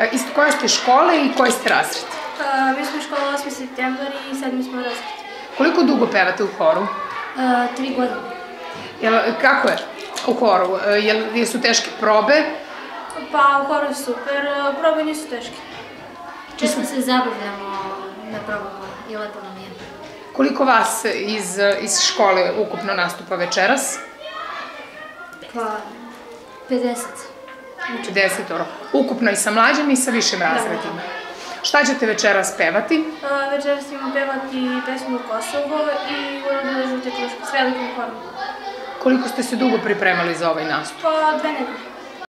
E, Iz koje ste škole i koji ste razred? Uh, mi smo škola 8. septembar i sad mi smo razred. Koliko dugo pevate u horu? Uh, tri godine. Jel, kako je u horu? E, Jel, jesu teške probe? Pa u horu je super, probe nisu teške. Često se zabavljamo na probama i lepo nam je. Koliko vas iz, iz škole ukupno nastupa večeras? Pa, 50. 10 oro. Ukupno i sa mlađim i sa višim razredima. Šta ćete večeras pevati? Večeras ćemo pevati pesmu Kosovo i urodile žute kruške s velikim horom. Koliko ste se dugo pripremali za ovaj nastup? Pa dve nedelje.